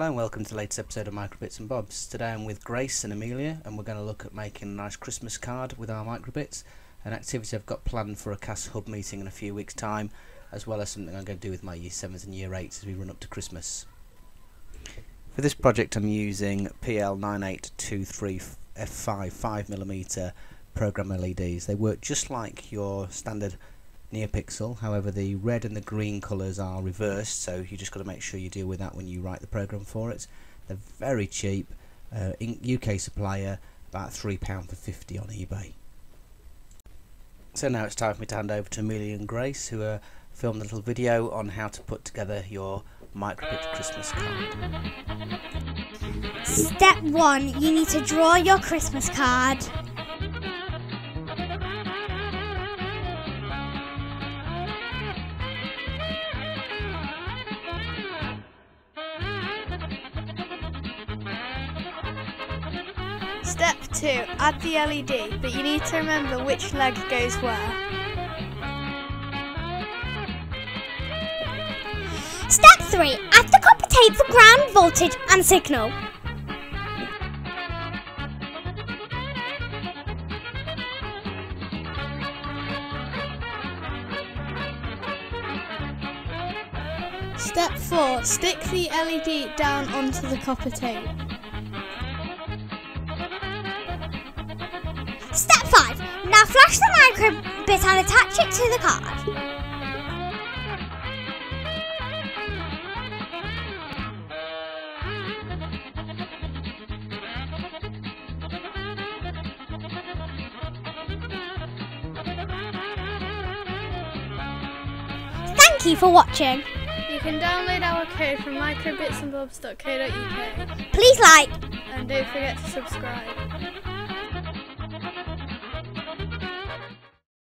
Hello and welcome to the latest episode of Microbits and Bobs. Today I'm with Grace and Amelia and we're going to look at making a nice Christmas card with our Microbits, an activity I've got planned for a CAS Hub meeting in a few weeks time, as well as something I'm going to do with my Year 7s and Year 8s as we run up to Christmas. For this project I'm using PL9823F5 5mm program LEDs. They work just like your standard NeoPixel. However, the red and the green colours are reversed, so you just got to make sure you deal with that when you write the program for it. They're very cheap. Uh, UK supplier, about £3 for 50 on eBay. So now it's time for me to hand over to Amelia and Grace, who uh, filmed a little video on how to put together your Microbit Christmas card. Step one, you need to draw your Christmas card. Step 2. Add the LED, but you need to remember which leg goes where. Step three, add the copper tape for ground voltage and signal. Step 4. Stick the LED down onto the copper tape. Step five, now flash the micro bit and attach it to the card. Thank you for watching. You can download our code from microbitsandbobs.co.uk Please like, and don't forget to subscribe.